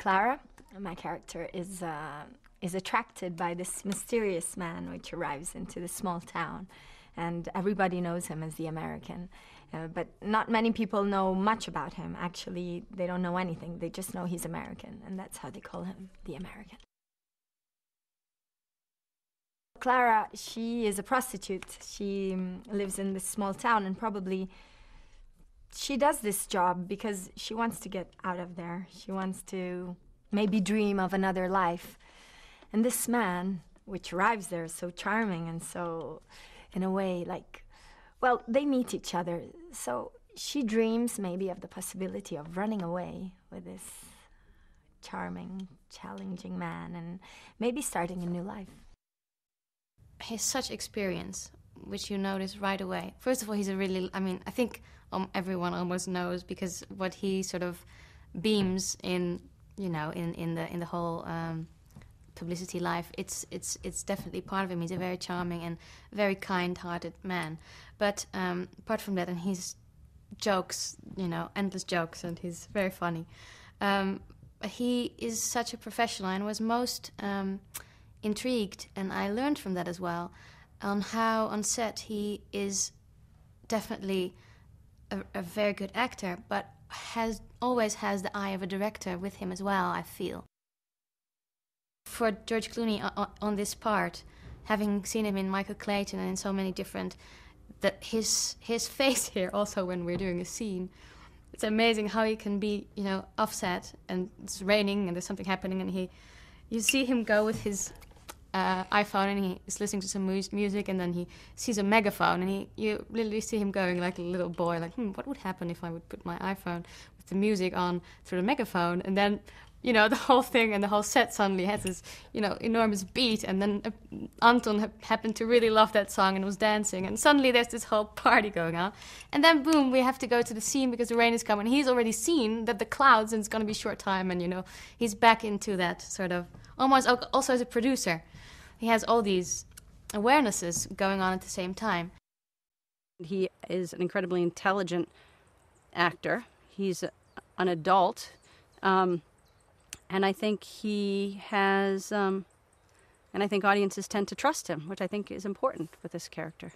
Clara, my character, is uh, is attracted by this mysterious man which arrives into the small town, and everybody knows him as the American. Uh, but not many people know much about him. Actually, they don't know anything. They just know he's American, and that's how they call him the American. Clara, she is a prostitute. She um, lives in this small town, and probably she does this job because she wants to get out of there. She wants to maybe dream of another life. And this man, which arrives there, so charming and so, in a way, like well, they meet each other. So she dreams maybe of the possibility of running away with this charming, challenging man and maybe starting a new life. He has such experience, which you notice right away. First of all, he's a really, I mean, I think um, everyone almost knows because what he sort of beams in, you know, in, in the in the whole um, publicity life, it's it's it's definitely part of him. He's a very charming and very kind-hearted man. But um, apart from that, and his jokes, you know, endless jokes, and he's very funny. Um, he is such a professional and was most um, intrigued, and I learned from that as well, on how on set he is definitely a, a very good actor, but has always has the eye of a director with him as well. I feel for George Clooney on, on this part, having seen him in Michael Clayton and in so many different, that his his face here also when we're doing a scene, it's amazing how he can be you know offset and it's raining and there's something happening and he, you see him go with his uh, iPhone and he is listening to some mu- music and then he sees a megaphone and he you literally see him going like a little boy like hmm, what would happen if I would put my iPhone with the music on through the megaphone? And then you know, the whole thing and the whole set suddenly has this, you know, enormous beat. And then uh, Anton ha- happened to really love that song and was dancing. And suddenly there's this whole party going on. And then, boom, we have to go to the scene because the rain is coming. He's already seen that the clouds and it's going to be short time. And, you know, he's back into that sort of almost also as a producer. He has all these awarenesses going on at the same time. He is an incredibly intelligent actor. He's an adult. Um, and I think he has, um, and I think audiences tend to trust him, which I think is important with this character.